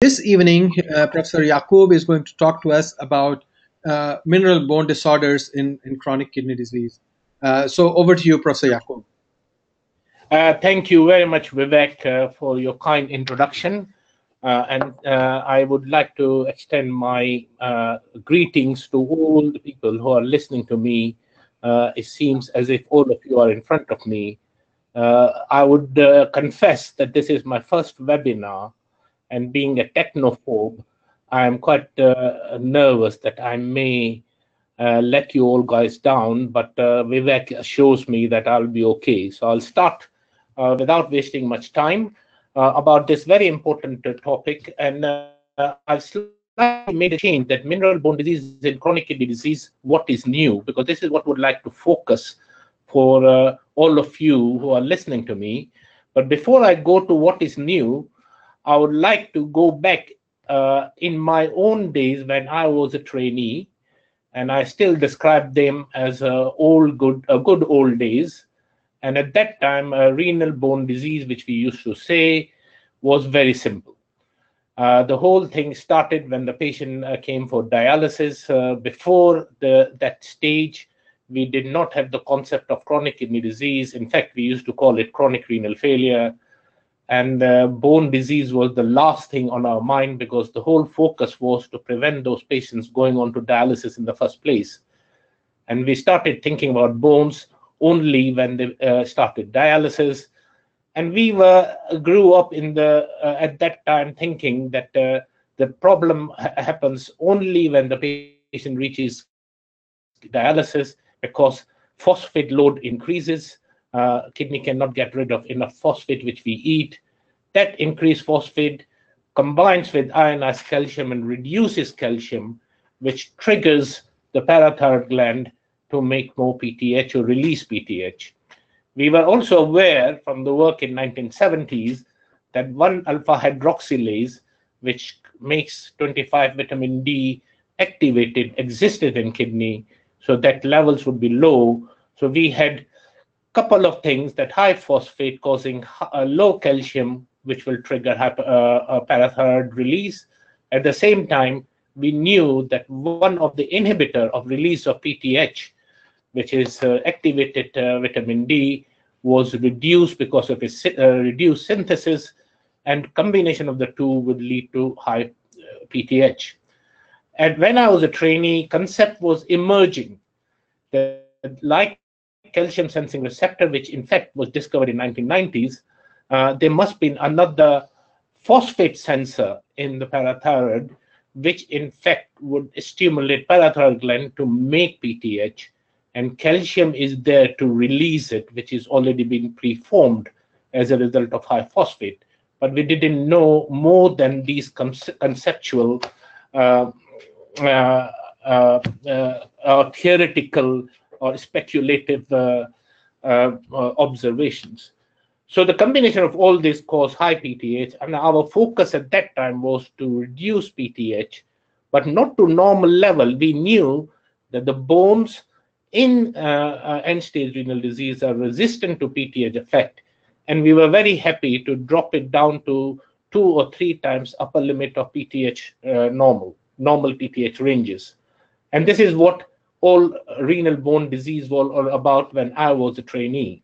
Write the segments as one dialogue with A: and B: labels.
A: This evening, uh, Professor Yaqoob is going to talk to us about uh, mineral bone disorders in, in chronic kidney disease. Uh, so over to you, Professor Yaqoob.
B: Uh, thank you very much, Vivek, uh, for your kind introduction. Uh, and I would like to extend my greetings to all the people who are listening to me. it seems as if all of you are in front of me. I would confess that this is my first webinar and being a technophobe, I am quite uh, nervous that I may uh, let you all guys down, but uh, Vivek assures me that I'll be okay. So I'll start uh, without wasting much time uh, about this very important uh, topic. And I've slightly made a change that mineral bone disease and chronic kidney disease, what is new? Because this is what would like to focus for all of you who are listening to me. But before I go to what is new, I would like to go back uh, in my own days when I was a trainee, and I still describe them as uh, old good, uh, good old days. And at that time, renal bone disease, which we used to say, was very simple. Uh, the whole thing started when the patient uh, came for dialysis. Uh, before the, that stage, we did not have the concept of chronic kidney disease. In fact, we used to call it chronic renal failure and uh, bone disease was the last thing on our mind because the whole focus was to prevent those patients going on to dialysis in the first place. And we started thinking about bones only when they uh, started dialysis. And we were grew up in the uh, at that time thinking that uh, the problem ha happens only when the patient reaches dialysis because phosphate load increases uh, kidney cannot get rid of enough phosphate which we eat. That increased phosphate combines with ionized calcium and reduces calcium, which triggers the parathyroid gland to make more PTH or release PTH. We were also aware from the work in 1970s that one alpha hydroxylase, which makes 25 vitamin D activated, existed in kidney, so that levels would be low. So we had couple of things that high phosphate causing uh, low calcium, which will trigger hyper, uh, parathyroid release. At the same time, we knew that one of the inhibitor of release of PTH, which is uh, activated uh, vitamin D, was reduced because of its uh, reduced synthesis, and combination of the two would lead to high uh, PTH. And when I was a trainee, concept was emerging that like calcium sensing receptor, which in fact was discovered in 1990s, uh, there must be another phosphate sensor in the parathyroid, which in fact would stimulate parathyroid gland to make PTH, and calcium is there to release it, which is already been preformed as a result of high phosphate. But we didn't know more than these conceptual uh, uh, uh, uh theoretical or speculative uh, uh, uh, observations. So the combination of all this caused high PTH, and our focus at that time was to reduce PTH, but not to normal level. We knew that the bones in uh, uh, end-stage renal disease are resistant to PTH effect, and we were very happy to drop it down to two or three times upper limit of PTH normal, normal PTH ranges. And this is what all renal bone disease was all about when I was a trainee.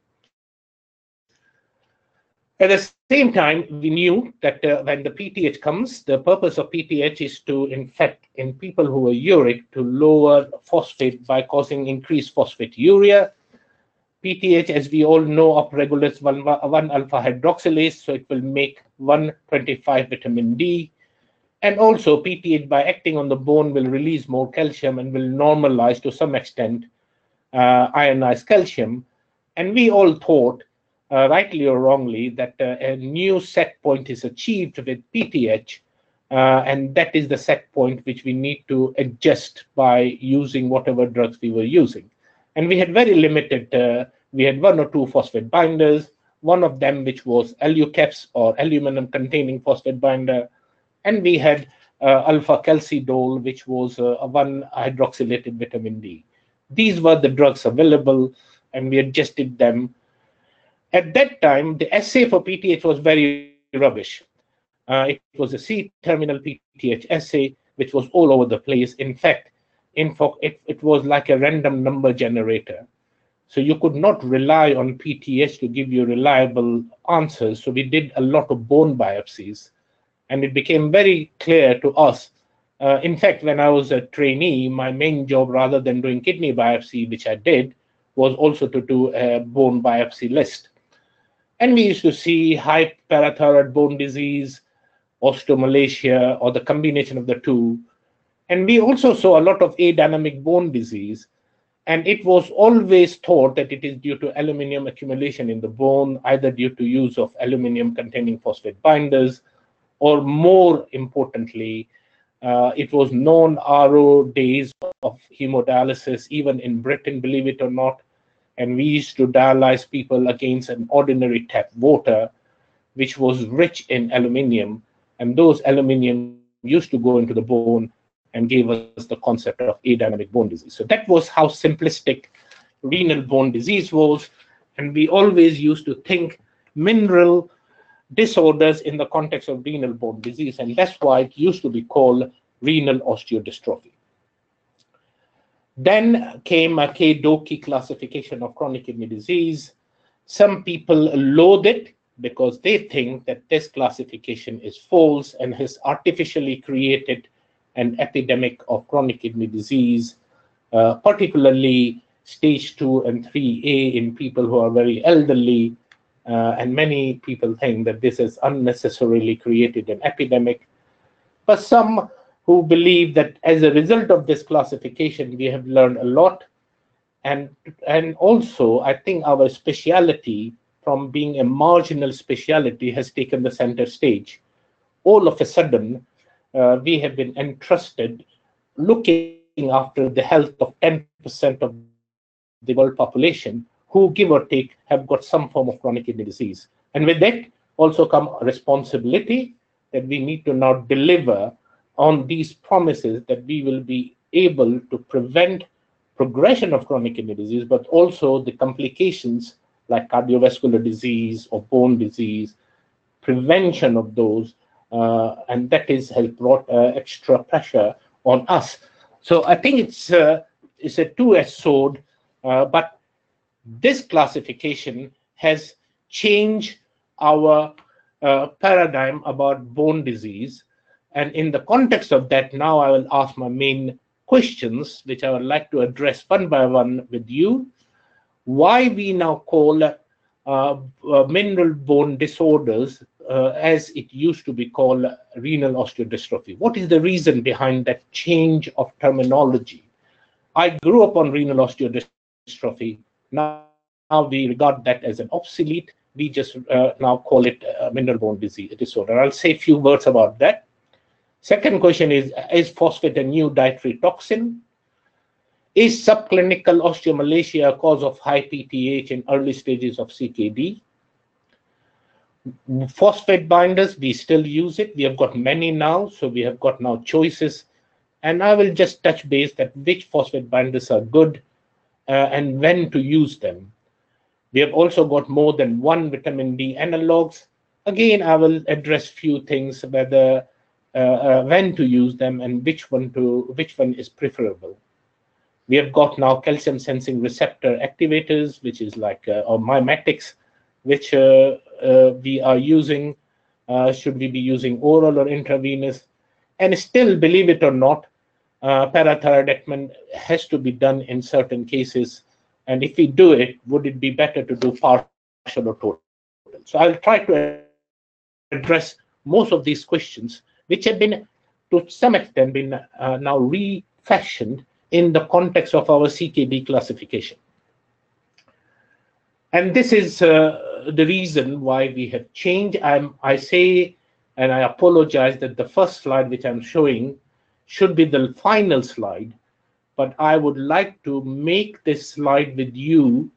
B: At the same time, we knew that uh, when the PTH comes, the purpose of PTH is to, in fact, in people who are uric, to lower phosphate by causing increased phosphaturia. PTH, as we all know, upregulates 1, 1 alpha hydroxylase, so it will make 125 vitamin D. And also PTH by acting on the bone will release more calcium and will normalize to some extent uh, ionized calcium. And we all thought, uh, rightly or wrongly, that uh, a new set point is achieved with PTH. Uh, and that is the set point which we need to adjust by using whatever drugs we were using. And we had very limited, uh, we had one or two phosphate binders, one of them which was alucaps or aluminum containing phosphate binder, and we had uh, alfacalcidol, which was uh, a one hydroxylated vitamin D. These were the drugs available, and we adjusted them. At that time, the assay for PTH was very rubbish. Uh, it was a C-terminal PTH assay, which was all over the place. In fact, in fact, it, it was like a random number generator. So you could not rely on PTH to give you reliable answers. So we did a lot of bone biopsies. And it became very clear to us. Uh, in fact, when I was a trainee, my main job, rather than doing kidney biopsy, which I did, was also to do a bone biopsy list. And we used to see high parathyroid bone disease, osteomalacia, or the combination of the two. And we also saw a lot of adynamic bone disease. And it was always thought that it is due to aluminium accumulation in the bone, either due to use of aluminium containing phosphate binders, or more importantly, uh, it was known RO days of hemodialysis, even in Britain, believe it or not, and we used to dialyze people against an ordinary tap water, which was rich in aluminium. And those aluminium used to go into the bone and gave us the concept of adynamic bone disease. So that was how simplistic renal bone disease was. And we always used to think mineral disorders in the context of renal bone disease. And that's why it used to be called renal osteodystrophy. Then came a K-DOQI classification of chronic kidney disease. Some people loathe it because they think that this classification is false and has artificially created an epidemic of chronic kidney disease, uh, particularly stage 2 and 3A in people who are very elderly. Uh, and many people think that this has unnecessarily created an epidemic. But some who believe that as a result of this classification, we have learned a lot. And, and also, I think our speciality from being a marginal speciality has taken the center stage. All of a sudden, uh, we have been entrusted looking after the health of 10% of the world population who, give or take, have got some form of chronic kidney disease. And with that also come responsibility that we need to now deliver on these promises that we will be able to prevent progression of chronic kidney disease, but also the complications like cardiovascular disease or bone disease, prevention of those, uh, and that is has brought uh, extra pressure on us. So I think it's uh, it's a two-edged sword, uh, but this classification has changed our uh, paradigm about bone disease and in the context of that, now I will ask my main questions, which I would like to address one by one with you. Why we now call uh, uh, mineral bone disorders uh, as it used to be called renal osteodystrophy. What is the reason behind that change of terminology? I grew up on renal osteodystrophy. Now, now we regard that as an obsolete. We just uh, now call it mineral bone disease disorder. I'll say a few words about that. Second question is, is phosphate a new dietary toxin? Is subclinical osteomalacia a cause of high PTH in early stages of CKD? Phosphate binders, we still use it. We have got many now, so we have got now choices. And I will just touch base that which phosphate binders are good uh, and when to use them. We have also got more than one vitamin D analogs. Again, I will address few things whether uh, uh, when to use them and which one to which one is preferable. We have got now calcium sensing receptor activators, which is like uh, or mimetics, which we are using. should we be using oral or intravenous? And still, believe it or not, uh, parathyroidectomy has to be done in certain cases. And if we do it, would it be better to do partial or total? So I'll try to address most of these questions which have been to some extent been uh, now refashioned in the context of our CKD classification. And this is uh, the reason why we have changed. I'm, I say, and I apologize that the first slide which I'm showing should be the final slide, but I would like to make this slide with you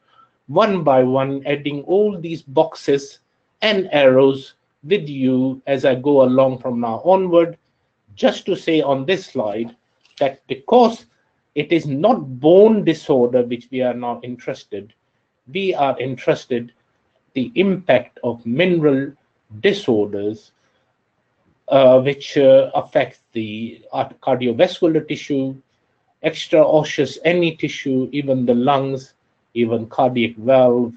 B: one by one, adding all these boxes and arrows with you as I go along from now onward, just to say on this slide that because it is not bone disorder which we are now interested, we are interested the impact of mineral disorders which uh, affects the cardiovascular tissue, extraosseous any tissue, even the lungs, even cardiac valve,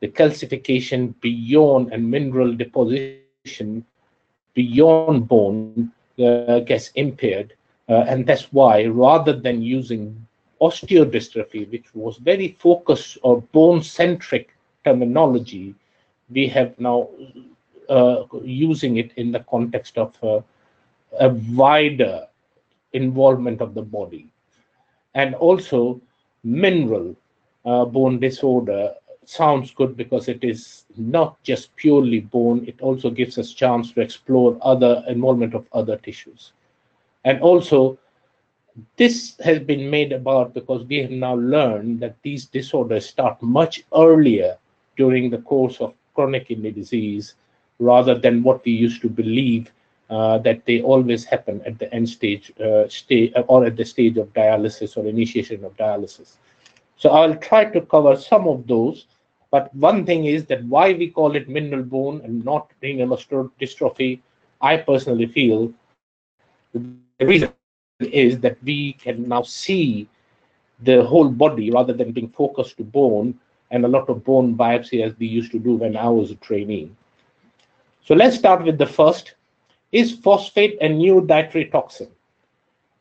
B: the calcification beyond and mineral deposition beyond bone uh, gets impaired. Uh, and that's why rather than using osteodystrophy, which was very focused or bone-centric terminology, we have now uh, using it in the context of uh, a wider involvement of the body. And also mineral uh, bone disorder sounds good because it is not just purely bone, it also gives us chance to explore other involvement of other tissues. And also this has been made about because we have now learned that these disorders start much earlier during the course of chronic kidney disease rather than what we used to believe uh, that they always happen at the end stage, uh, stage or at the stage of dialysis or initiation of dialysis. So I'll try to cover some of those. But one thing is that why we call it mineral bone and not renal dystrophy, I personally feel the reason is that we can now see the whole body rather than being focused to bone and a lot of bone biopsy as we used to do when I was a trainee. So let's start with the first. Is phosphate a new dietary toxin?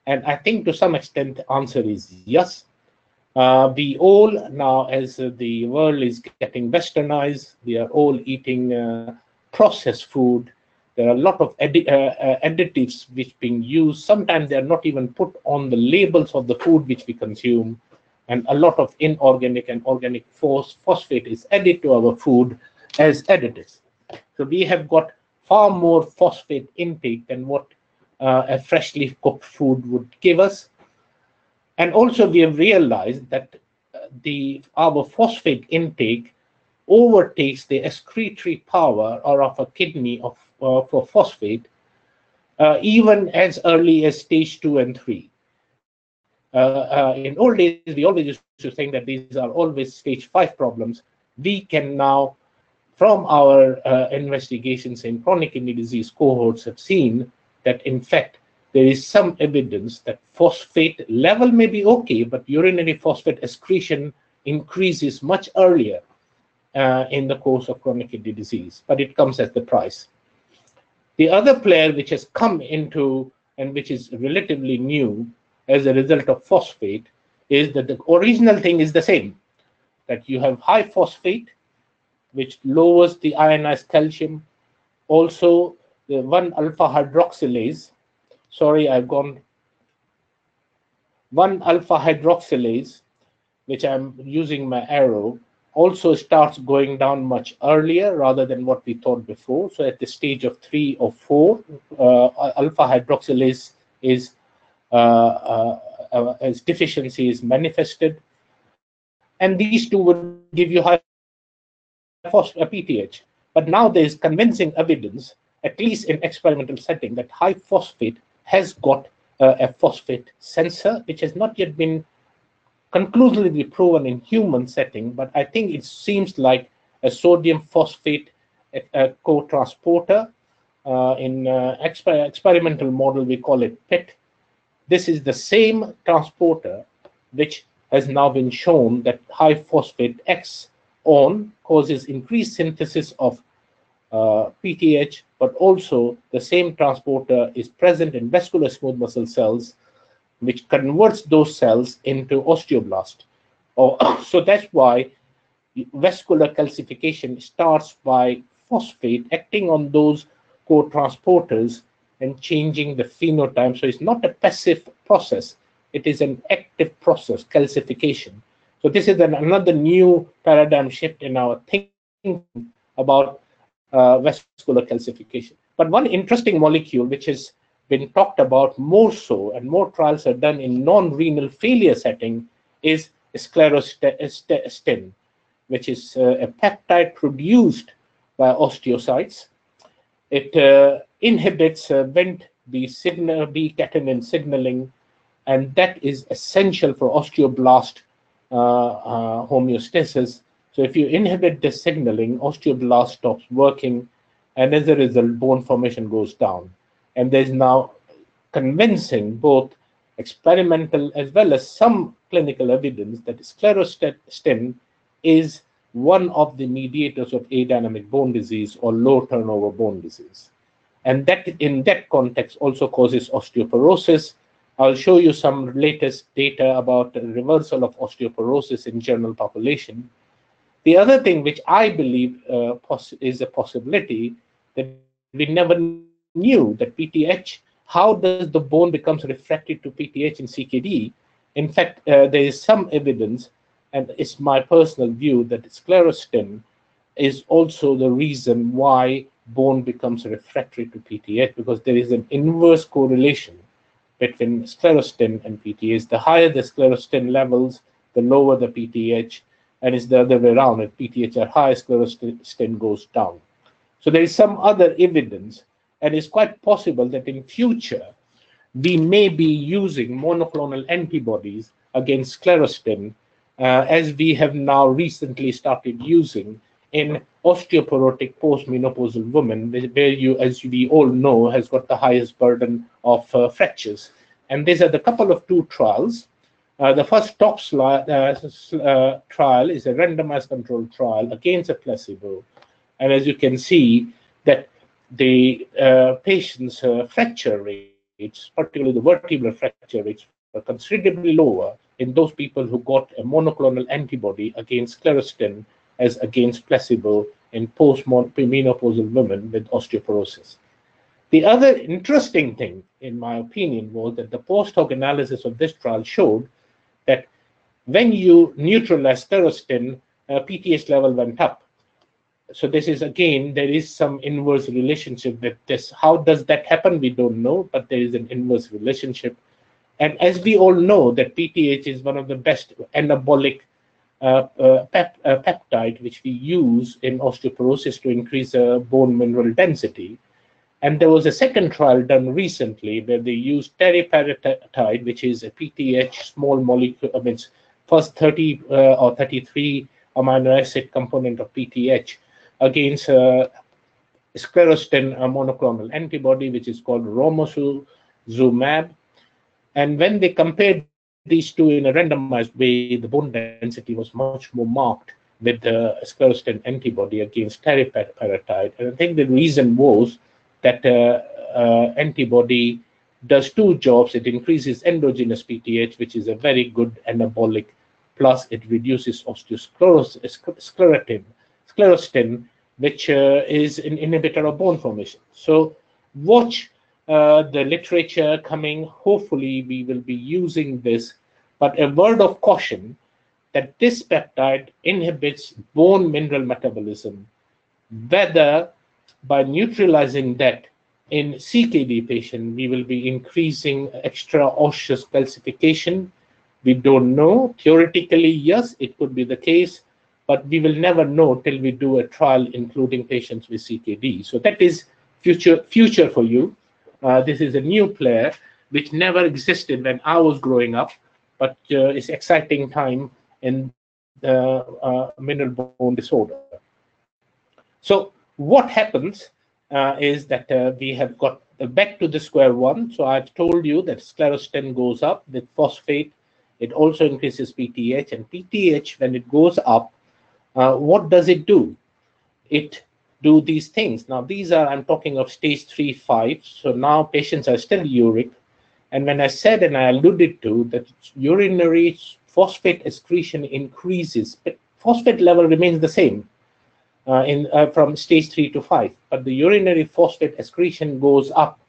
B: And I think to some extent the answer is yes. Uh, we all now, as the world is getting westernized, we are all eating uh, processed food, there are a lot of edi uh, uh, additives which being used. Sometimes they are not even put on the labels of the food which we consume. And a lot of inorganic and organic phosphate is added to our food as additives. So we have got far more phosphate intake than what uh, a freshly cooked food would give us. And also we have realized that uh, the our phosphate intake overtakes the excretory power or of a kidney of uh, for phosphate, uh, even as early as stage two and three. Uh, in old days, we always used to think that these are always stage five problems. We can now, from our investigations in chronic kidney disease cohorts, have seen that in fact there is some evidence that phosphate level may be okay, but urinary phosphate excretion increases much earlier uh, in the course of chronic kidney disease, but it comes at the price. The other player which has come into and which is relatively new as a result of phosphate is that the original thing is the same, that you have high phosphate, which lowers the ionized calcium. Also, the 1-alpha hydroxylase, sorry, I've gone 1-alpha hydroxylase, which I'm using my arrow, also starts going down much earlier rather than what we thought before. So at the stage of three or four, uh, alpha hydroxylase is uh, uh, uh as deficiency is manifested, and these two would give you high PTH. But now there is convincing evidence, at least in experimental setting, that high phosphate has got uh, a phosphate sensor, which has not yet been conclusively proven in human setting, but I think it seems like a sodium phosphate uh, co-transporter. Uh, in uh, exper experimental model, we call it PET. This is the same transporter which has now been shown that high phosphate X on causes increased synthesis of uh, PTH, but also the same transporter is present in vascular smooth muscle cells which converts those cells into osteoblast. Oh, so that's why vascular calcification starts by phosphate acting on those co-transporters and changing the phenotype. So it's not a passive process, it is an active process, calcification. So this is an, another new paradigm shift in our thinking about uh, vascular calcification. But one interesting molecule, which has been talked about more so and more trials are done in non-renal failure setting is sclerostin, which is uh, a peptide produced by osteocytes. It uh, inhibits uh, B signal B catenin signaling, and that is essential for osteoblast Uh, uh, homeostasis. So if you inhibit the signaling, osteoblast stops working, and as a result, bone formation goes down. And there's now convincing both experimental as well as some clinical evidence that sclerostin is one of the mediators of adynamic bone disease or low turnover bone disease. And that in that context also causes osteoporosis. I'll show you some latest data about the reversal of osteoporosis in general population. The other thing which I believe uh, is a possibility that we never knew that PTH, how does the bone becomes refractory to PTH in CKD? In fact, uh, there is some evidence and it's my personal view that sclerostin is also the reason why bone becomes refractory to PTH because there is an inverse correlation between sclerostin and PTH. The higher the sclerostin levels, the lower the PTH, and it's the other way around. If PTH are high, sclerostin goes down. So there is some other evidence, and it's quite possible that in future we may be using monoclonal antibodies against sclerostin, uh, as we have now recently started using in osteoporotic postmenopausal women, where you, as we all know, has got the highest burden of uh, fractures. And these are the couple of two trials. Uh, the first top slide, uh, uh, trial is a randomized controlled trial against a placebo. And as you can see, that the uh, patient's fracture rates, particularly the vertebral fracture rates, are considerably lower in those people who got a monoclonal antibody against sclerostin as against placebo in post-menopausal women with osteoporosis. The other interesting thing, in my opinion, was that the post hoc analysis of this trial showed that when you neutralize sclerostin, uh, PTH level went up. So this is again, there is some inverse relationship with this. How does that happen? We don't know, but there is an inverse relationship and as we all know that PTH is one of the best anabolic pep, peptide which we use in osteoporosis to increase bone mineral density. And there was a second trial done recently where they used teriparatide, which is a PTH small molecule, I mean, first 30 uh, or 33 amino acid component of PTH against uh, sclerostin monoclonal antibody, which is called romosozumab and when they compared these two in a randomized way, the bone density was much more marked with the sclerostin antibody against teriparatide. And I think the reason was that uh, uh, antibody does two jobs. It increases endogenous PTH, which is a very good anabolic, plus it reduces osteosclerotin, sclerostin, which uh, is an inhibitor of bone formation. So watch uh, the literature coming. Hopefully, we will be using this. But a word of caution that this peptide inhibits bone mineral metabolism, whether by neutralizing that in CKD patient, we will be increasing extra osseous calcification. We don't know. Theoretically, yes, it could be the case, but we will never know till we do a trial including patients with CKD. So that is future future for you. Uh, this is a new player which never existed when I was growing up, but uh, it's exciting time in the uh, mineral bone disorder. So what happens uh, is that we have got back to the square one. So I've told you that sclerostin goes up with phosphate. It also increases PTH, and PTH when it goes up, uh, what does it do? It do these things. Now, these are, I'm talking of stage three, five. So now patients are still uric. And when I said, and I alluded to, that urinary phosphate excretion increases, but phosphate level remains the same uh, in uh, from stage three to five, but the urinary phosphate excretion goes up.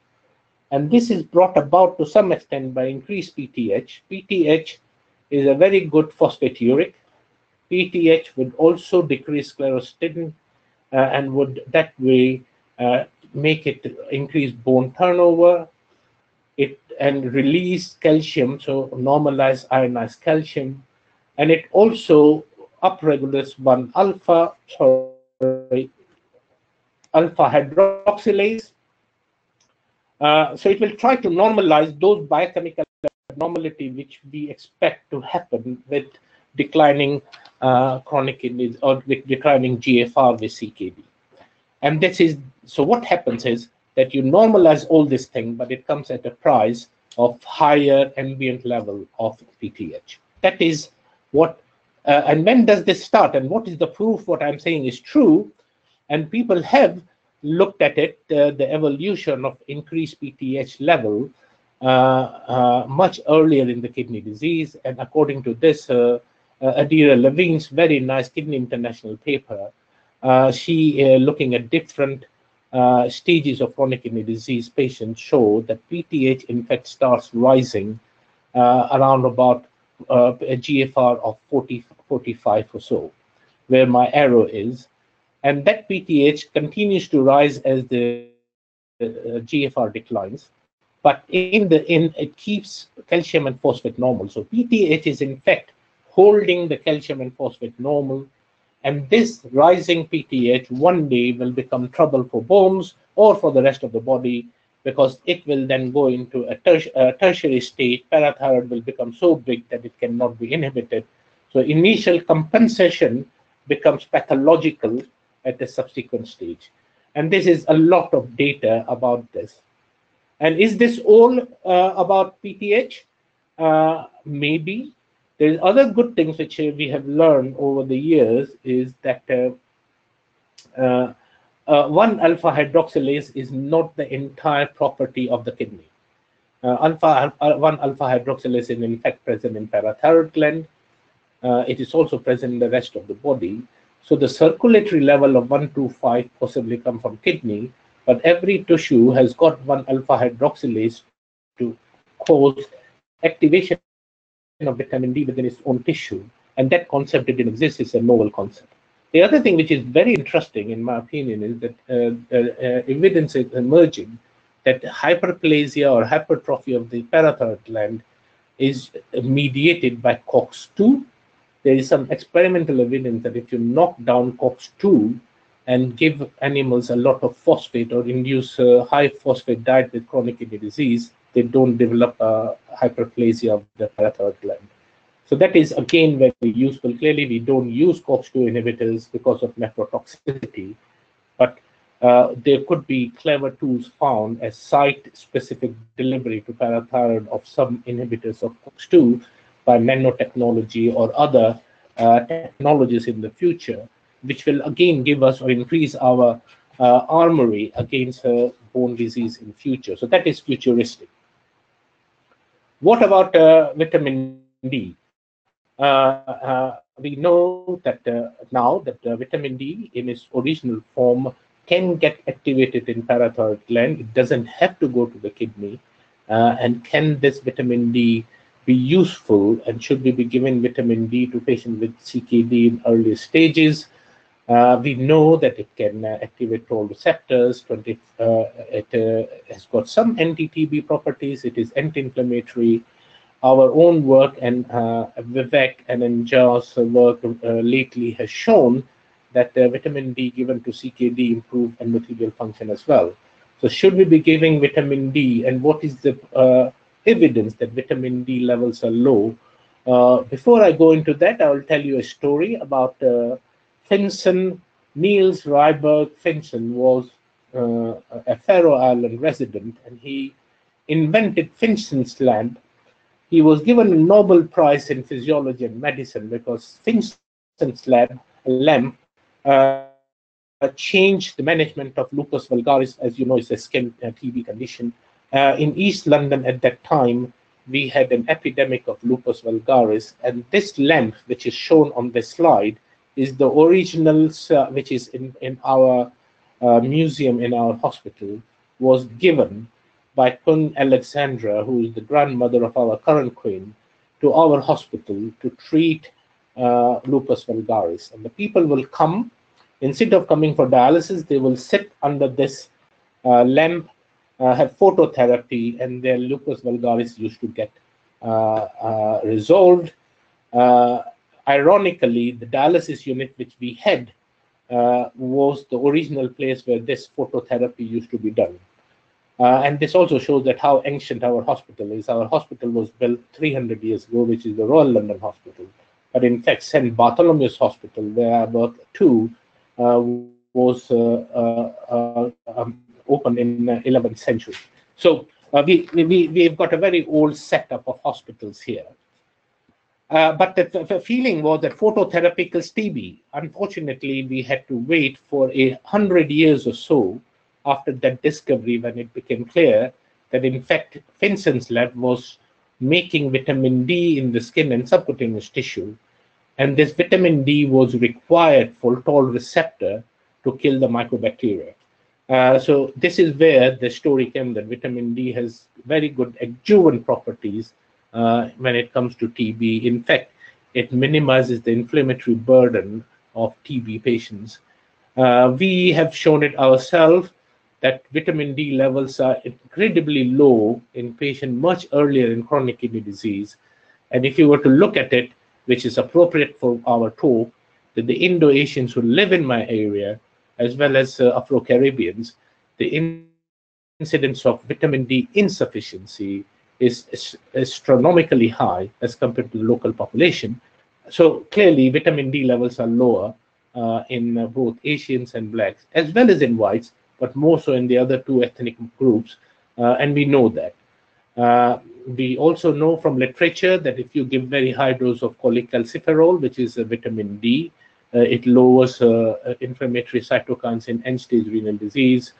B: And this is brought about to some extent by increased PTH. PTH is a very good phosphaturic. PTH would also decrease sclerostin uh, and would that way uh, make it increase bone turnover it and release calcium so normalize ionized calcium and it also upregulates one alpha sorry alpha hydroxylase uh, so it will try to normalize those biochemical abnormality which we expect to happen with declining uh, chronic or with declining GFR with CKD. And this is so what happens is that you normalize all this thing, but it comes at a price of higher ambient level of PTH. That is what, uh, and when does this start? And what is the proof what I'm saying is true? And people have looked at it, uh, the evolution of increased PTH level uh, uh, much earlier in the kidney disease. And according to this, uh, uh, Adeera Levin's very nice Kidney International paper, she looking at different Uh, stages of chronic kidney disease patients show that PTH in fact starts rising uh, around about uh, a GFR of 40, 45 or so, where my arrow is. And that PTH continues to rise as the uh, GFR declines but in the in it keeps calcium and phosphate normal. So PTH is in fact holding the calcium and phosphate normal, and this rising PTH one day will become trouble for bones or for the rest of the body because it will then go into a, ter a tertiary state. Parathyroid will become so big that it cannot be inhibited. So initial compensation becomes pathological at the subsequent stage. And this is a lot of data about this. And is this all uh, about PTH? Uh, maybe. There's other good things which we have learned over the years is that uh, uh, uh one alpha hydroxylase is not the entire property of the kidney. Uh, alpha one alpha hydroxylase is in fact present in parathyroid gland. it is also present in the rest of the body. So the circulatory level of 125 possibly come from kidney, but every tissue has got one alpha hydroxylase to cause activation of vitamin D within its own tissue. And that concept didn't exist. It's a novel concept. The other thing which is very interesting, in my opinion, is that uh, uh, uh evidence is emerging that hyperplasia or hypertrophy of the parathyroid gland is mediated by COX2. There is some experimental evidence that if you knock down COX2, and give animals a lot of phosphate or induce a high phosphate diet with chronic kidney disease, they don't develop hyperplasia of the parathyroid gland. So that is again very useful. Clearly, we don't use COX-2 inhibitors because of nephrotoxicity, but uh, there could be clever tools found as site-specific delivery to parathyroid of some inhibitors of COX-2 by nanotechnology or other uh, technologies in the future which will again give us or increase our uh, armory against bone disease in future. So that is futuristic. What about uh, vitamin D? Uh, uh, we know that uh, now that vitamin D in its original form can get activated in parathyroid gland. It doesn't have to go to the kidney. and can this vitamin D be useful and should we be giving vitamin D to patients with CKD in early stages? Uh, we know that it can uh, activate toll receptors. 20, uh, it uh, has got some anti-TB properties. It is anti-inflammatory. Our own work and uh, Vivek and Anjar's work uh, lately has shown that vitamin D given to CKD improve endothelial function as well. So should we be giving vitamin D and what is the evidence that vitamin D levels are low? before I go into that, I will tell you a story about Finsen, Niels Ryberg Finsen was uh, a Faroe Island resident and he invented Finsen's lamp. He was given a Nobel Prize in Physiology and Medicine because Finsen's lamp, lamp uh, changed the management of lupus vulgaris, as you know, it's a skin uh, TB condition. Uh, in East London at that time, we had an epidemic of lupus vulgaris, and this lamp, which is shown on the slide, is the original, uh, which is in, in our uh, museum in our hospital, was given by Queen Alexandra, who is the grandmother of our current queen, to our hospital to treat uh, lupus vulgaris. And the people will come, instead of coming for dialysis, they will sit under this uh, lamp, uh, have phototherapy, and their lupus vulgaris used to get uh, resolved ironically, the dialysis unit which we had uh, was the original place where this phototherapy used to be done. Uh, and this also shows that how ancient our hospital is. Our hospital was built 300 years ago, which is the Royal London Hospital. But in fact, St. Bartholomew's Hospital, where I worked too, uh, was uh, uh, uh, um, opened in the 11th century. So we, we, we've got a very old setup of hospitals here. Uh, but the, the, feeling was that phototherapy kills TB. Unfortunately, we had to wait for a hundred years or so after that discovery when it became clear that in fact Finsen's lab was making vitamin D in the skin and subcutaneous tissue. And this vitamin D was required for toll receptor to kill the mycobacteria. Uh, so this is where the story came that vitamin D has very good adjuvant properties when it comes to TB. In fact, it minimizes the inflammatory burden of TB patients. Uh, we have shown it ourselves that vitamin D levels are incredibly low in patients much earlier in chronic kidney disease. And if you were to look at it, which is appropriate for our talk, that the Indo-Asians who live in my area, as well as uh, Afro-Caribbeans, the incidence of vitamin D insufficiency is, astronomically high as compared to the local population. So clearly, vitamin D levels are lower uh, in both Asians and blacks, as well as in whites, but more so in the other two ethnic groups, uh, and we know that. Uh, we also know from literature that if you give very high dose of cholecalciferol, which is a vitamin D, uh, it lowers uh, inflammatory cytokines in end-stage renal disease.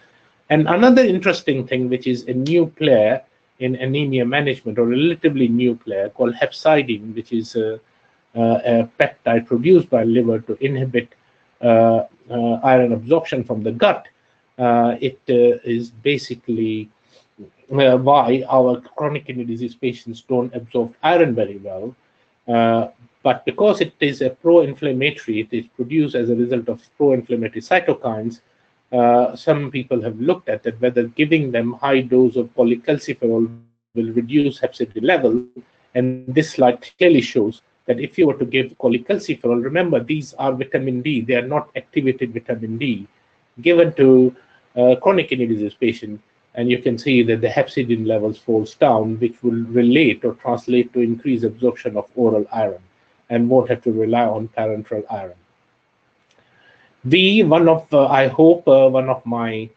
B: And another interesting thing, which is a new player in anemia management, or a relatively new player called hepcidin, which is a, a peptide produced by liver to inhibit uh, uh, iron absorption from the gut, uh, it uh, is basically uh, why our chronic kidney disease patients don't absorb iron very well. but because it is a pro-inflammatory, it is produced as a result of pro-inflammatory cytokines, uh, some people have looked at it, whether giving them high dose of cholecalciferol will reduce hepcidin level. And this slide clearly shows that if you were to give cholecalciferol, remember these are vitamin D, they are not activated vitamin D, given to uh, chronic kidney disease patient, and you can see that the hepcidin levels falls down, which will relate or translate to increased absorption of oral iron and won't have to rely on parenteral iron. We, one of, uh, I hope, uh, one of my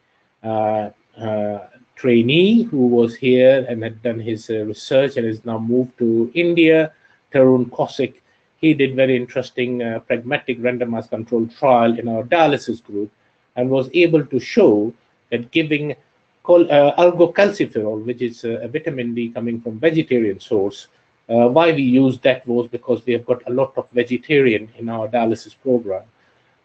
B: uh, uh trainee who was here and had done his uh, research and is now moved to India, Tarun Kaushik, he did very interesting pragmatic randomized controlled trial in our dialysis group and was able to show that giving uh, algocalciferol, which is a, a, vitamin D coming from vegetarian source, uh, why we use that was because we have got a lot of vegetarian in our dialysis program.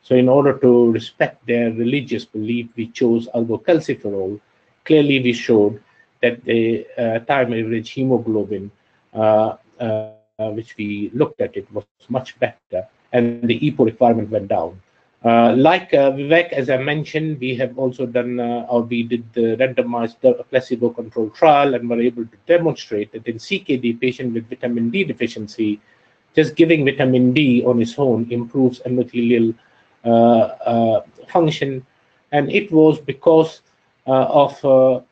B: So in order to respect their religious belief, we chose algocalciferol. Clearly, we showed that the uh, time average hemoglobin, uh, uh, which we looked at it, was much better, and the EPO requirement went down. Uh, like uh, Vivek, as I mentioned, we have also done, uh, or we did the randomized placebo-controlled trial and were able to demonstrate that in CKD patient with vitamin D deficiency, just giving vitamin D on its own improves endothelial function, and it was because uh, of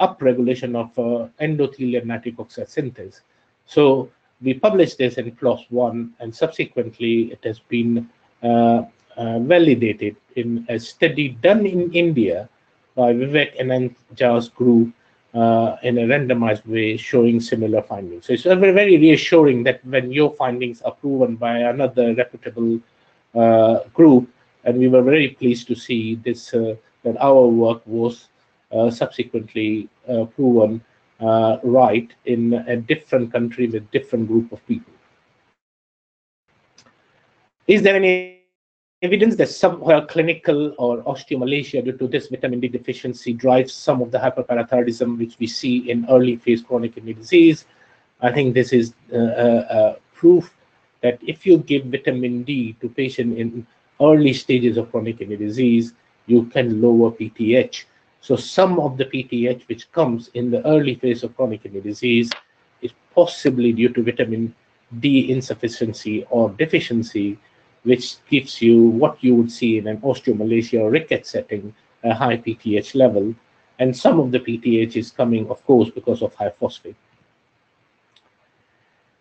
B: upregulation of endothelial nitric oxide synthase. So we published this in PLOS One, and subsequently it has been uh, uh, validated in a study done in India by Vivek and Jha's group uh, in a randomized way showing similar findings. So it's very, very reassuring that when your findings are proven by another reputable uh, group, and we were very pleased to see this uh, that our work was uh, subsequently proven uh, right in a different country with different group of people. Is there any evidence that some uh, clinical or osteomalacia due to this vitamin D deficiency drives some of the hyperparathyroidism which we see in early phase chronic kidney disease? I think this is uh, uh, uh proof that if you give vitamin D to patient in early stages of chronic kidney disease, you can lower PTH. So some of the PTH which comes in the early phase of chronic kidney disease is possibly due to vitamin D insufficiency or deficiency, which gives you what you would see in an osteomalacia or rickets setting, a high PTH level. And some of the PTH is coming, of course, because of high phosphate.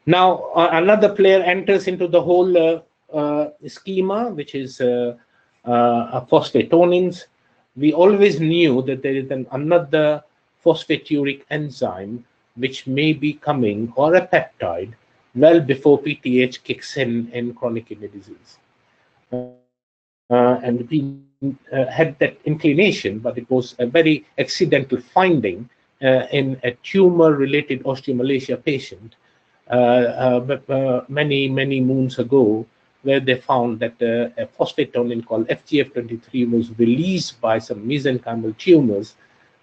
B: Now, uh, another player enters into the whole uh, uh, schema, which is uh, uh, phosphatoninins. we always knew that there is an another phosphaturic enzyme which may be coming or a peptide well before PTH kicks in in chronic kidney disease. Uh, and we uh, had that inclination, but it was a very accidental finding uh, in a tumor-related osteomalacia patient uh, uh, many, many moons ago, where they found that a phosphatonin called FGF23 was released by some mesenchymal tumors,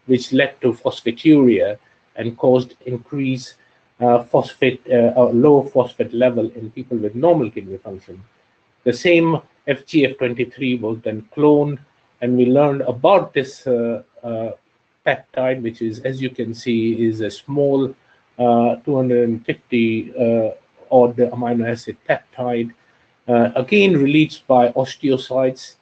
B: which led to phosphaturia and caused increased uh, phosphate, uh, low phosphate level in people with normal kidney function. The same FGF23 was then cloned, and we learned about this uh, uh peptide, which is, as you can see, is a small uh, 250 uh, odd amino acid peptide, again released by osteocytes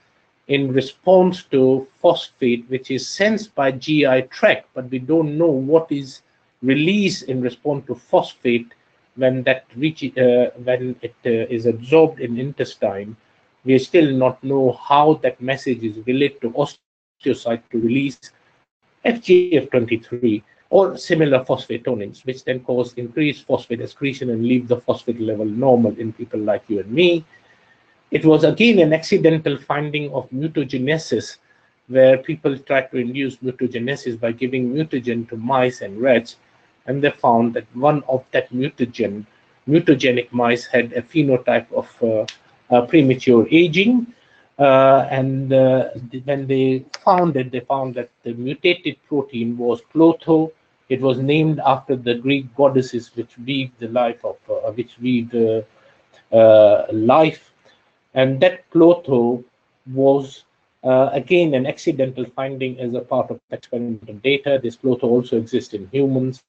B: in response to phosphate, which is sensed by GI tract, but we don't know what is released in response to phosphate when that reach, uh, when it uh, is absorbed in intestine. We still not know how that message is related to osteocyte to release FGF23 or similar phosphatonins, which then cause increased phosphate excretion and leave the phosphate level normal in people like you and me. It was again an accidental finding of mutagenesis, where people tried to induce mutagenesis by giving mutagen to mice and rats, and they found that one of that mutagen, mutagenic mice had a phenotype of uh, uh, premature aging. Uh, and uh, when they found it, they found that the mutated protein was klotho. It was named after the Greek goddesses which weave the life of, uh, which weave the uh, life and that klotho was uh, again an accidental finding as a part of experimental data. This klotho also exists in humans.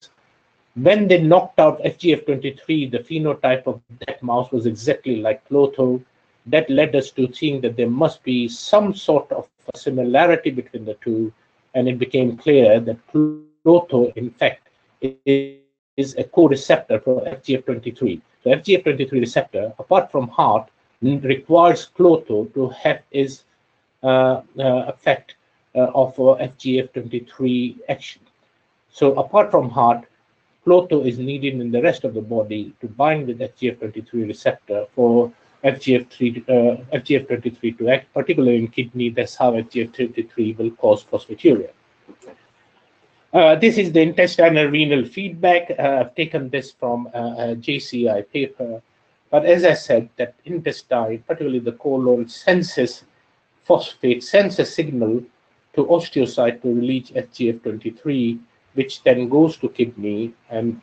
B: When they knocked out FGF23, the phenotype of that mouse was exactly like klotho. That led us to think that there must be some sort of a similarity between the two, and it became clear that klotho, in fact, is a co-receptor for FGF23. So FGF23 receptor, apart from heart, requires klotho to have its uh, uh, effect uh, of FGF23 action. So apart from heart, klotho is needed in the rest of the body to bind with FGF23 receptor for FGF3, uh, FGF23 to act, particularly in kidney. That's how FGF23 will cause phosphaturia. Uh, this is the intestinal renal feedback. Uh, I've taken this from a JCI paper but as I said, that intestine, particularly the colon, senses phosphate, senses signal to osteocyte to release FGF23, which then goes to kidney and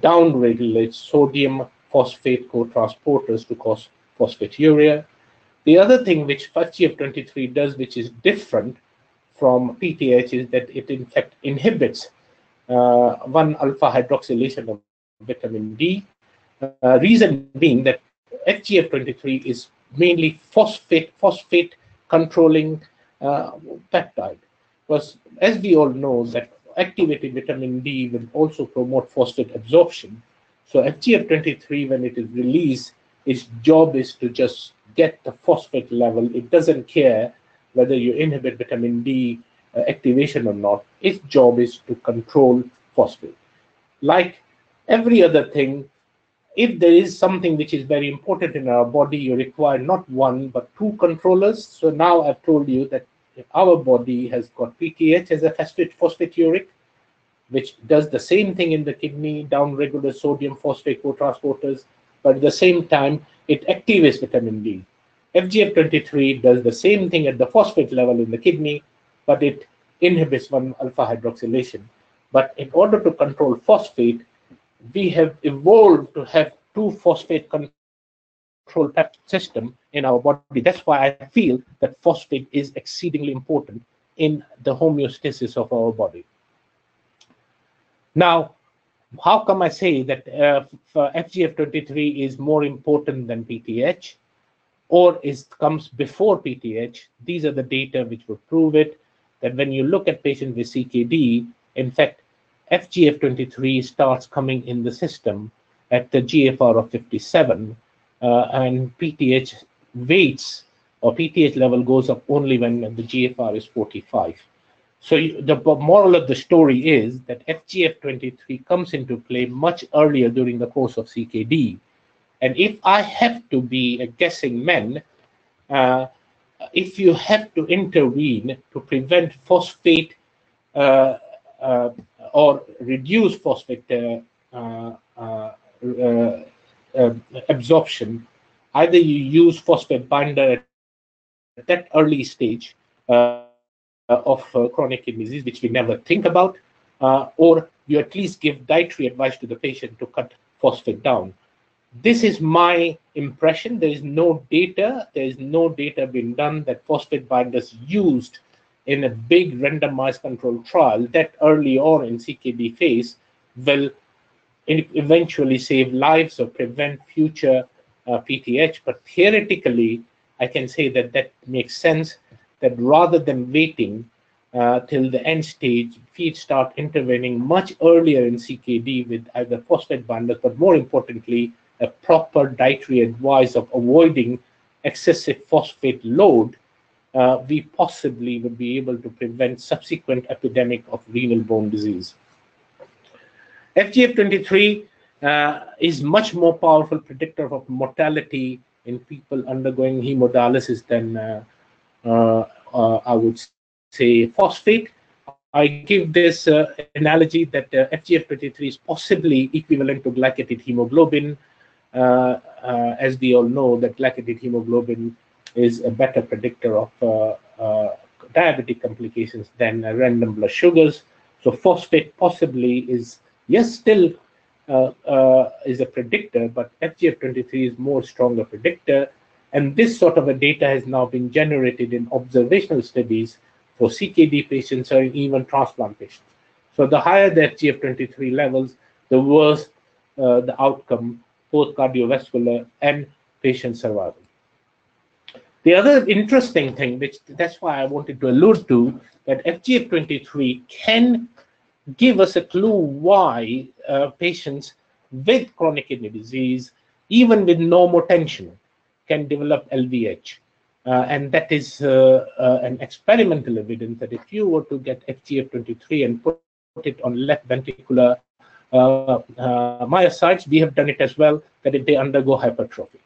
B: downregulates sodium phosphate co-transporters to cause phosphaturia. The other thing which FGF23 does, which is different from PTH, is that it in fact inhibits uh, 1-alpha hydroxylation of vitamin D, uh, reason being that FGF23 is mainly phosphate phosphate controlling uh, peptide. Because as we all know that activated vitamin D will also promote phosphate absorption. So FGF23, when it is released, its job is to just get the phosphate level. It doesn't care whether you inhibit vitamin D uh, activation or not. Its job is to control phosphate. Like every other thing, if there is something which is very important in our body, you require not one but two controllers. So now I've told you that our body has got PTH as a phosphaturic, which does the same thing in the kidney, downregulates sodium phosphate co-transporters, but at the same time, it activates vitamin D. FGF23 does the same thing at the phosphate level in the kidney, but it inhibits 1-alpha hydroxylation. But in order to control phosphate, we have evolved to have two phosphate control system in our body. That's why I feel that phosphate is exceedingly important in the homeostasis of our body. Now, how come I say that uh, FGF23 is more important than PTH or is comes before PTH? These are the data which will prove it, that when you look at patients with CKD, in fact, FGF23 starts coming in the system at the GFR of 57, uh, and PTH waits or PTH level goes up only when the GFR is 45. So the moral of the story is that FGF23 comes into play much earlier during the course of CKD. And if I have to be a guessing man, uh, if you have to intervene to prevent phosphate uh, uh, or reduce phosphate uh, uh, uh, Um, absorption, either you use phosphate binder at that early stage uh, uh, of uh, chronic kidney disease, which we never think about, or you at least give dietary advice to the patient to cut phosphate down this is my impression. There is no data. There is no data being done that phosphate binders used in a big randomized controlled trial that early on in CKD phase will eventually save lives or prevent future uh, PTH. But theoretically, I can say that that makes sense that rather than waiting uh, till the end stage, feed start intervening much earlier in CKD with either phosphate binders, but more importantly, a proper dietary advice of avoiding excessive phosphate load, uh, we possibly would be able to prevent subsequent epidemic of renal bone disease. FGF23 uh, is much more powerful predictor of mortality in people undergoing hemodialysis than uh, uh, uh I would say phosphate. I give this uh, analogy that FGF23 is possibly equivalent to glycated hemoglobin uh, uh, as we all know, that glycated hemoglobin is a better predictor of uh, diabetic complications than random blood sugars. So phosphate possibly is, yes, still uh, uh, is a predictor, but FGF23 is more stronger predictor. And this sort of a data has now been generated in observational studies for CKD patients or even transplant patients. So the higher the FGF23 levels, the worse uh, the outcome both cardiovascular and patient survival. The other interesting thing, which that's why I wanted to allude to, that FGF23 can give us a clue why uh, patients with chronic kidney disease, even with normal tension, can develop LVH. Uh, and that is uh, uh, an experimental evidence that if you were to get FGF23 and put it on left ventricular uh, uh, myocytes, we have done it as well, that if they undergo hypertrophy.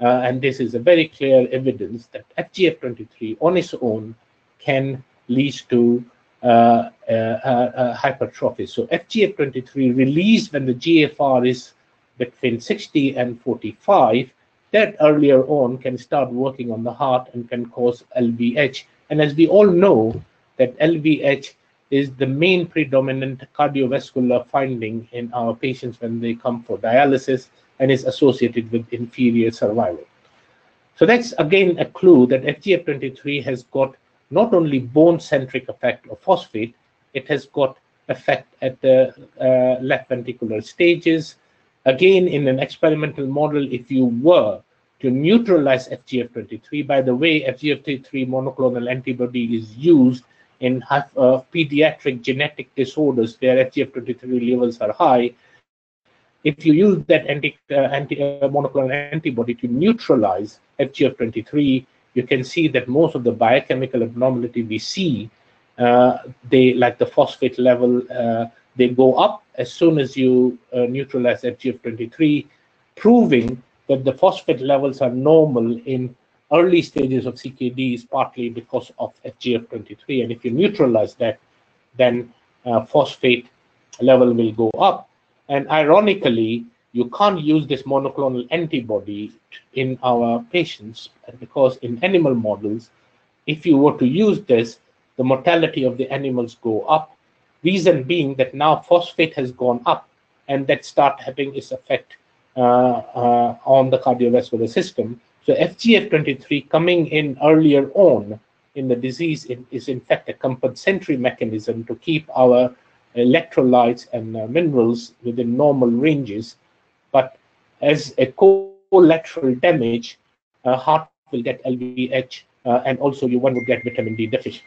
B: And this is a very clear evidence that FGF23 on its own can lead to Uh, uh, uh, hypertrophy. So FGF23 released when the GFR is between 60 and 45, that earlier on can start working on the heart and can cause LVH. And as we all know, that LVH is the main predominant cardiovascular finding in our patients when they come for dialysis and is associated with inferior survival. So that's again a clue that FGF23 has got not only bone-centric effect of phosphate, it has got effect at the uh, left ventricular stages. Again, in an experimental model, if you were to neutralize FGF23, by the way, FGF23 monoclonal antibody is used in uh, pediatric genetic disorders where FGF23 levels are high, if you use that anti, uh, anti uh, monoclonal antibody to neutralize FGF23, you can see that most of the biochemical abnormality we see, uh, they like the phosphate level, uh, they go up as soon as you uh, neutralize FGF23, proving that the phosphate levels are normal in early stages of CKD partly because of FGF23. And if you neutralize that, then uh, phosphate level will go up. And ironically, you can't use this monoclonal antibody in our patients because in animal models, if you were to use this, the mortality of the animals go up. Reason being that now phosphate has gone up and that start having its effect uh, uh, on the cardiovascular system. So FGF23 coming in earlier on in the disease is in fact a compensatory mechanism to keep our electrolytes and uh, minerals within normal ranges. But as a collateral damage, uh, heart will get LVH uh, and also you one would get vitamin D deficient.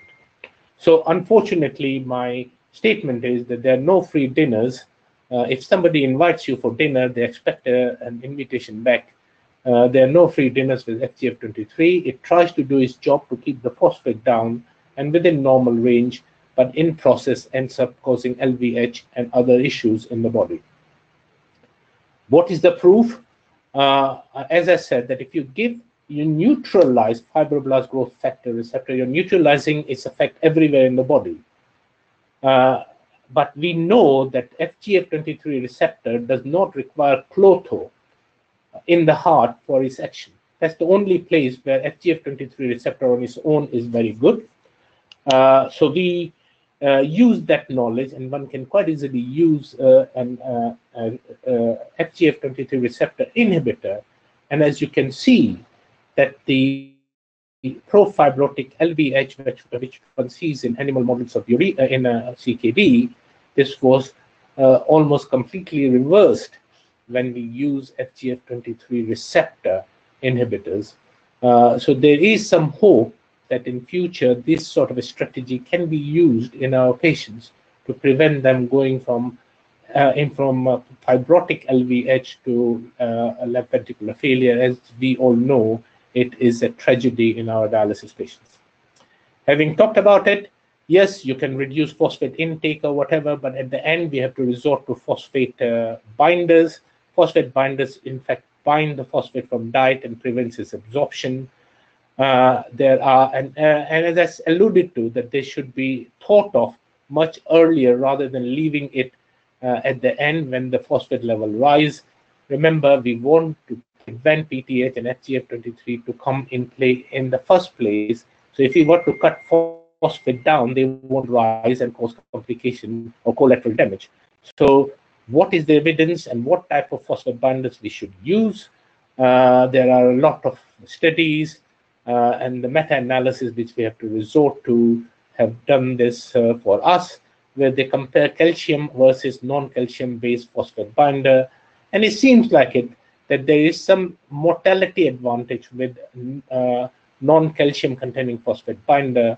B: So unfortunately, my statement is that there are no free dinners. Uh, if somebody invites you for dinner, they expect uh, an invitation back Uh, there are no free dinners with FGF23. It tries to do its job to keep the phosphate down and within normal range, but in process ends up causing LVH and other issues in the body. What is the proof? Uh, as I said, that if you give, you neutralize fibroblast growth factor receptor, you're neutralizing its effect everywhere in the body. Uh, but we know that FGF23 receptor does not require Klotho in the heart for its action. That's the only place where FGF23 receptor on its own is very good. Uh, so we use that knowledge, and one can quite easily use uh, an uh, uh, FGF23 receptor inhibitor. And as you can see, that the profibrotic LVH, which, one sees in animal models of urea in a CKD, this was almost completely reversed when we use FGF23 receptor inhibitors. Uh, so there is some hope that in future this sort of a strategy can be used in our patients to prevent them going from uh, in from uh, fibrotic LVH to uh, left ventricular failure. As we all know, it is a tragedy in our dialysis patients. Having talked about it, yes, you can reduce phosphate intake or whatever, but at the end we have to resort to phosphate uh, binders phosphate binders, in fact, bind the phosphate from diet and prevents its absorption. Uh, there are, and, uh, and as I alluded to, that they should be thought of much earlier rather than leaving it uh, at the end when the phosphate level rise. Remember, we want to prevent PTH and FGF23 to come in play in the first place. So if we were to cut phosphate down, they won't rise and cause complication or collateral damage. So what is the evidence and what type of phosphate binders we should use. Uh, there are a lot of studies uh, and the meta-analysis which we have to resort to have done this uh, for us, where they compare calcium versus non-calcium based phosphate binder. And it seems like it that there is some mortality advantage with uh, non-calcium containing phosphate binder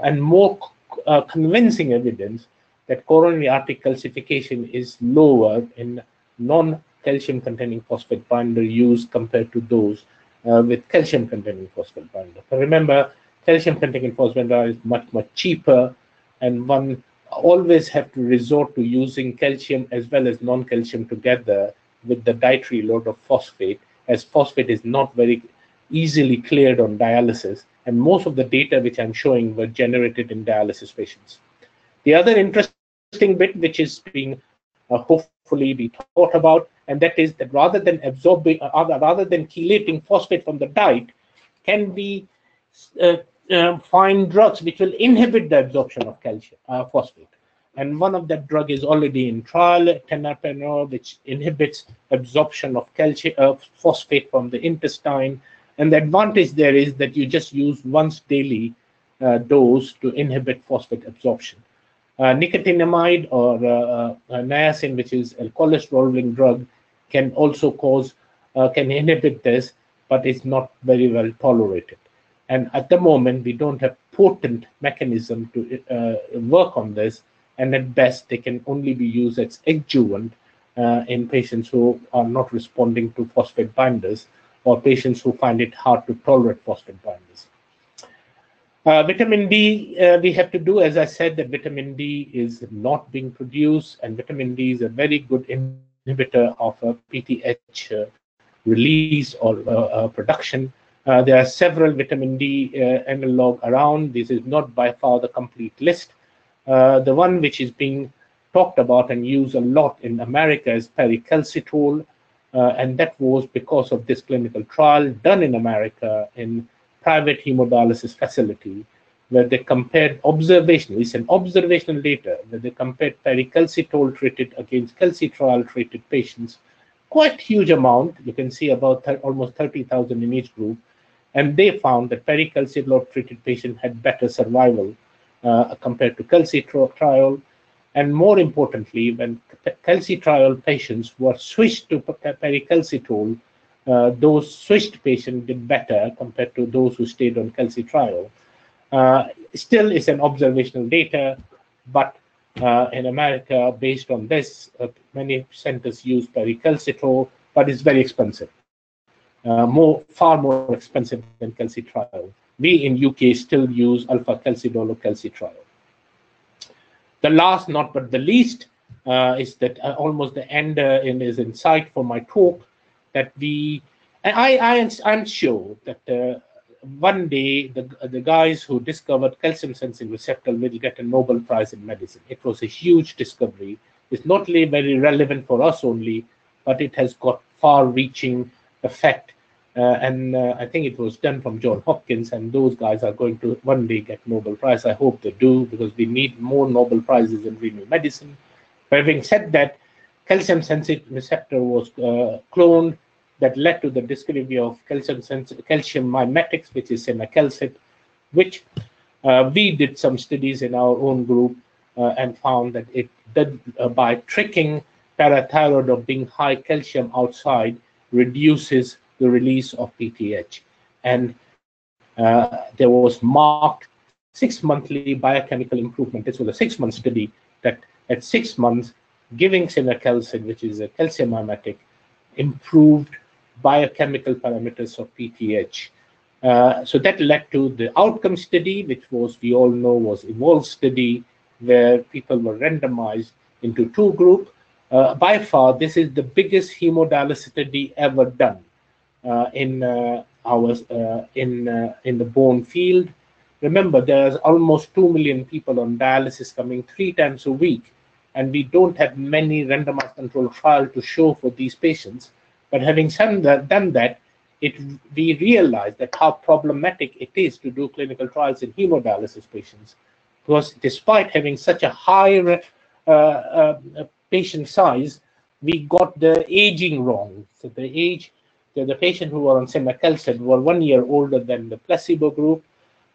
B: and more uh, convincing evidence that coronary artery calcification is lower in non-calcium containing phosphate binder use compared to those uh, with calcium containing phosphate binder. But remember, calcium containing phosphate binder is much, much cheaper and one always have to resort to using calcium as well as non-calcium together with the dietary load of phosphate as phosphate is not very easily cleared on dialysis and most of the data which I'm showing were generated in dialysis patients. The other interesting interesting bit which is being uh, hopefully be thought about, and that is that rather than absorbing, uh, rather than chelating phosphate from the diet, can we uh, uh, find drugs which will inhibit the absorption of calcium uh, phosphate. And one of that drug is already in trial, tenapanor, which inhibits absorption of calcium, uh, phosphate from the intestine. And the advantage there is that you just use once daily dose to inhibit phosphate absorption. Uh, nicotinamide or uh, uh, niacin, which is a cholesterol-lowering drug, can also cause, can inhibit this, but it's not very well tolerated. And at the moment, we don't have potent mechanism to work on this, and at best, they can only be used as adjuvant uh, in patients who are not responding to phosphate binders or patients who find it hard to tolerate phosphate binders. Uh, vitamin D, uh, we have to do, as I said, that vitamin D is not being produced, and vitamin D is a very good inhibitor of a PTH uh, release or uh, uh, production. there are several vitamin D analog around. This is not by far the complete list. the one which is being talked about and used a lot in America is paricalcitol, and that was because of this clinical trial done in America in private hemodialysis facility where they compared observational, it's an observational data, where they compared paricalcitol treated against calcitriol treated patients, quite huge amount. You can see about almost 30,000 in each group. And they found that paricalcitol treated patients had better survival uh, compared to calcitriol. And more importantly, when calcitriol patients were switched to paricalcitol, uh, those switched patients did better compared to those who stayed on calcitriol. Uh, still, is an observational data, but uh, in America, based on this, uh, many centers use pericalcitrol, but it's very expensive. more far more expensive than calcitriol. We in UK still use alfacalcidol or calcitriol. The last, not but the least, uh, is that uh, almost the end uh, in is in sight for my talk. That we, I, I, I'm sure that one day the the guys who discovered calcium sensing receptor will get a Nobel Prize in medicine. It was a huge discovery. It's not only very relevant for us only, but it has got far-reaching effect uh, and uh, I think it was done from John Hopkins, and those guys are going to one day get Nobel Prize. I hope they do because we need more Nobel Prizes in renal medicine. But having said that, calcium sensitive receptor was uh, cloned that led to the discovery of calcium calcium mimetics, which is cinacalcet, which uh, we did some studies in our own group uh, and found that it did uh, by tricking parathyroid of being high calcium outside reduces the release of PTH. And uh, there was marked six monthly biochemical improvement. This was a six month study that at six months, giving cinacalcet, which is a calcium mimetic, improved biochemical parameters of PTH. Uh, so that led to the outcome study, which was, we all know, was EVOLVE study, where people were randomized into two groups. Uh, by far, this is the biggest hemodialysis study ever done. Uh, in uh, our uh, in in the bone field. Remember, there's almost two million people on dialysis coming three times a week, and we don't have many randomized controlled trials to show for these patients. But having done that, done that it, we realize that how problematic it is to do clinical trials in hemodialysis patients, because despite having such a high uh, uh, patient size, we got the aging wrong. So the age the, the patient who were on cinacalcet were one year older than the placebo group.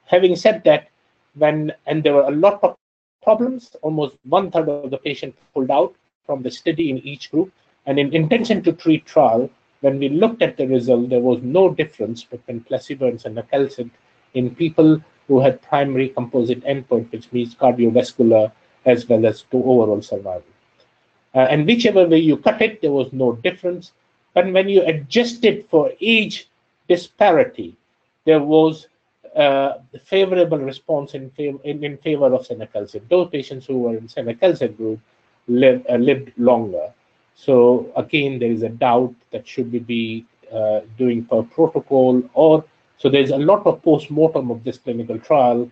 B: Having said that, when and there were a lot of problems, almost one third of the patient pulled out from the study in each group. And in intention to treat trial, when we looked at the result, there was no difference between placebo and cinacalcet in people who had primary composite endpoint, which means cardiovascular as well as to overall survival. Uh, and whichever way you cut it, there was no difference. But when you adjusted for age disparity, there was uh, favorable response in, favor, in, in favor of cinacalcet. Those patients who were in cinacalcet group live, uh, lived longer. So again, there is a doubt that should we be uh, doing per protocol or so there's a lot of post-mortem of this clinical trial.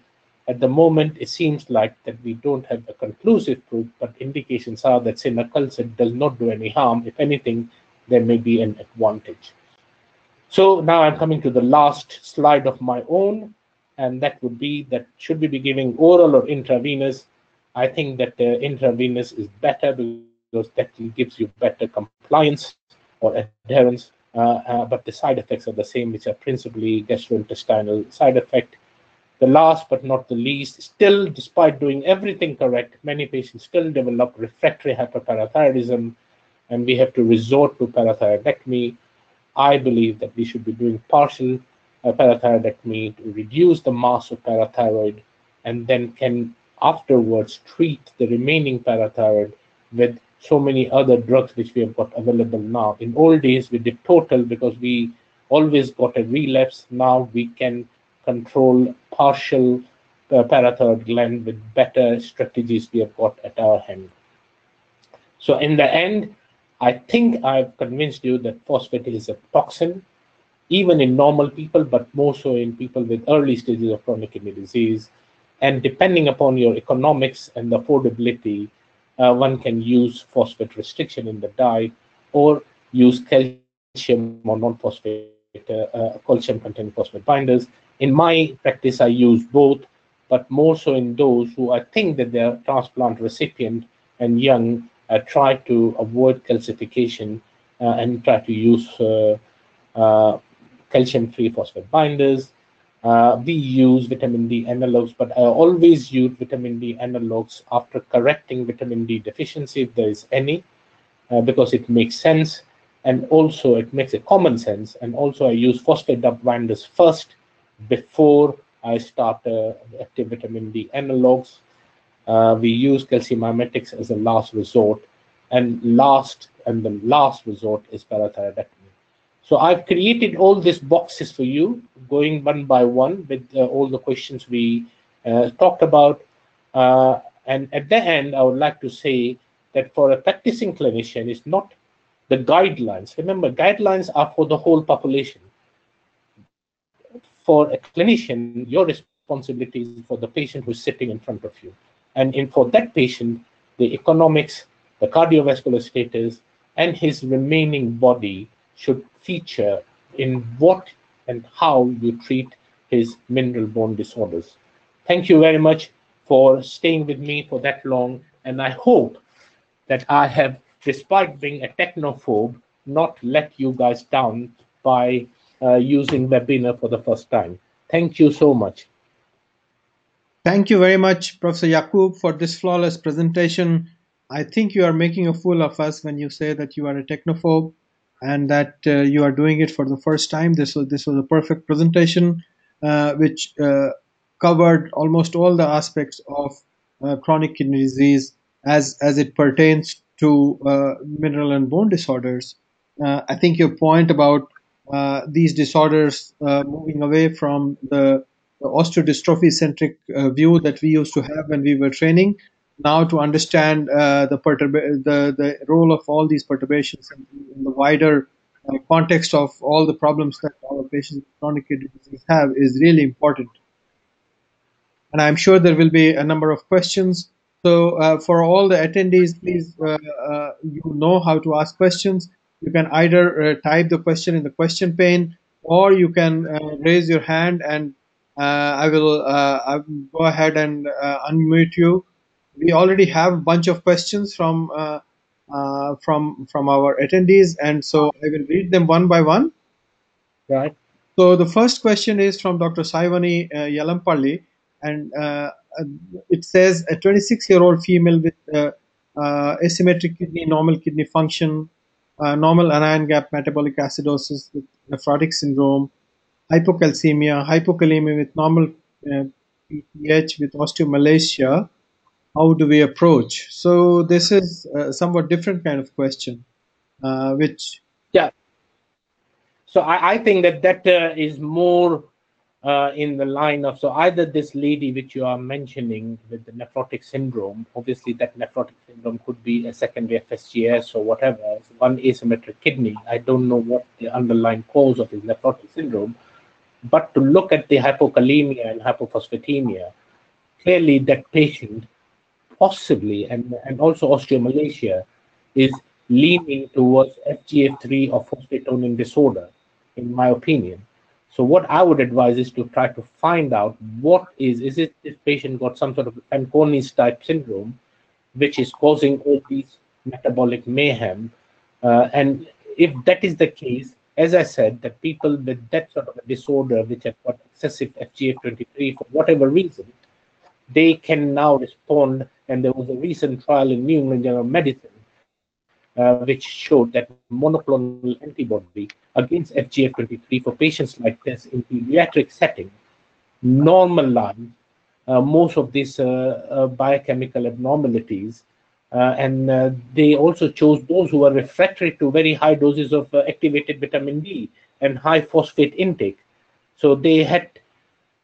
B: At the moment, it seems like that we don't have a conclusive proof, but indications are that cinacalcet does not do any harm. If anything, there may be an advantage. So now I'm coming to the last slide of my own, and that would be that should we be giving oral or intravenous? I think that the intravenous is better because that gives you better compliance or adherence, uh, uh, but the side effects are the same, which are principally gastrointestinal side effect. The last but not the least, still, despite doing everything correct, many patients still develop refractory hyperparathyroidism, and we have to resort to parathyroidectomy. I believe that we should be doing partial uh, parathyroidectomy to reduce the mass of parathyroid and then can afterwards treat the remaining parathyroid with so many other drugs which we have got available now. In old days, we did total because we always got a relapse. Now we can control partial uh, parathyroid gland with better strategies we have got at our hand. So in the end, I think I've convinced you that phosphate is a toxin, even in normal people, but more so in people with early stages of chronic kidney disease. And depending upon your economics and affordability, uh, one can use phosphate restriction in the diet or use calcium or non-phosphate uh, uh, calcium-containing phosphate binders. In my practice, I use both, but more so in those who I think that they're transplant recipient and young uh, try to avoid calcification uh, and try to use uh, calcium-free phosphate binders. We use vitamin D analogs, but I always use vitamin D analogs after correcting vitamin D deficiency if there is any, because it makes sense and also it makes a common sense. And also I use phosphate dump binders first before I start uh, active vitamin D analogs uh, we use calcium mimetics as a last resort, and last and the last resort is parathyroidectomy. So I've created all these boxes for you, going one by one with uh, all the questions we uh, talked about. Uh, and at the end, I would like to say that for a practicing clinician, it's not the guidelines. Remember, guidelines are for the whole population. For a clinician, your responsibility is for the patient who's sitting in front of you. And in, for that patient, the economics, the cardiovascular status, and his remaining body should feature in what and how you treat his mineral bone disorders. Thank you very much for staying with me for that long. And I hope that I have, despite being a technophobe, not let you guys down by uh, using webinar for the first time. Thank you so much.
A: Thank you very much, Professor Yaqoob, for this flawless presentation. I think you are making a fool of us when you say that you are a technophobe and that uh, you are doing it for the first time. This was this was a perfect presentation, uh, which uh, covered almost all the aspects of chronic kidney disease as as it pertains to mineral and bone disorders. I think your point about these disorders moving away from the the osteodystrophy centric uh, view that we used to have when we were training now to understand uh, the, the, the role of all these perturbations in, in the wider uh, context of all the problems that our patients with chronic kidney disease have is really important. And I'm sure there will be a number of questions. So uh, for all the attendees, please, uh, uh, you know how to ask questions. You can either type the question in the question pane or you can raise your hand and uh, I will uh, go ahead and uh, unmute you. We already have a bunch of questions from from from our attendees, and so I will read them one by one.
B: Right.
A: So the first question is from Dr. Saivani uh, Yalampalli, and uh, it says a 26-year-old female with uh, asymmetric kidney, normal kidney function, normal anion gap metabolic acidosis with nephrotic syndrome, hypocalcemia, hypokalemia with normal uh, pH with osteomalacia, how do we approach? So this is a somewhat different kind of question, uh, which
B: yeah. So I, I think that that uh, is more uh, in the line of so either this lady which you are mentioning with the nephrotic syndrome, obviously that nephrotic syndrome could be a secondary FSGS or whatever, one asymmetric kidney. I don't know what the underlying cause of his nephrotic syndrome, but to look at the hypokalemia and hypophosphatemia, clearly that patient possibly, and, and also osteomalacia, is leaning towards FGF3 or phosphatidylcholine disorder, in my opinion. So what I would advise is to try to find out what is, is it this patient got some sort of Fanconi's type syndrome, which is causing all these metabolic mayhem. Uh, and if that is the case, as I said, that people with that sort of a disorder, which have got excessive FGF23 for whatever reason, they can now respond. And there was a recent trial in New England Journal of Medicine uh, which showed that monoclonal antibody against FGF23 for patients like this in pediatric setting normalized uh, most of these uh, uh biochemical abnormalities uh, and uh, they also chose those who were refractory to very high doses of activated vitamin D and high phosphate intake. So they had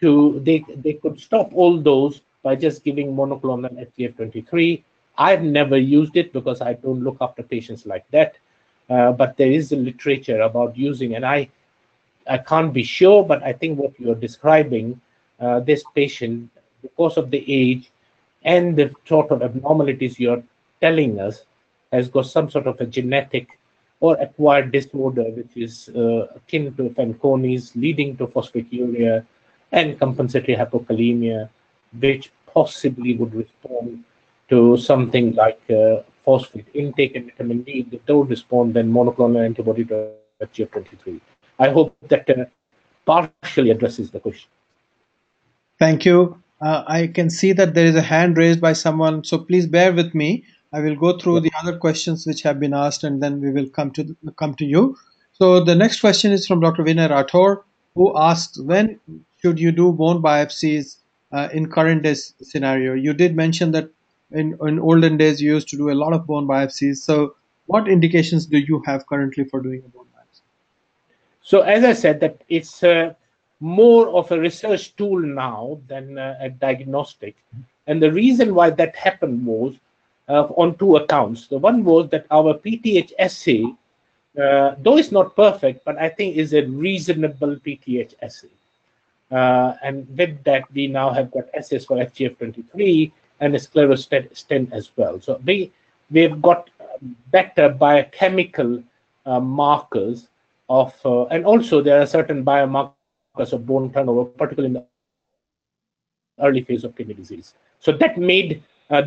B: to they they could stop all those by just giving monoclonal FGF23. I've never used it because I don't look after patients like that. Uh, but there is a literature about using, and I I can't be sure, but I think what you're describing, uh, this patient, because of the age and the sort of abnormalities you're telling us has got some sort of a genetic or acquired disorder which is uh, akin to Fanconi's, leading to phosphaturia and compensatory hypokalemia, which possibly would respond to something like uh, phosphate intake and vitamin D. If they don't respond, then monoclonal antibody to FGF23. I hope that uh, partially addresses the question.
A: Thank you. Uh, I can see that there is a hand raised by someone, so please bear with me. I will go through the other questions which have been asked, and then we will come to come to you. So the next question is from Dr. Vinay Rathore, who asks, when should you do bone biopsies uh, in current day scenario? You did mention that in, in olden days you used to do a lot of bone biopsies. So what indications do you have currently for doing a bone biopsy?
B: So as I said, that it's uh, more of a research tool now than uh, a diagnostic. And the reason why that happened was uh, on two accounts. The one was that our PTH assay, uh, though it's not perfect, but I think is a reasonable PTH assay. Uh, and with that, we now have got assays for FGF23 and sclerostin as well. So we, we've got better biochemical uh, markers of, uh, and also there are certain biomarkers of bone turnover, particularly in the early phase of kidney disease. So that made uh,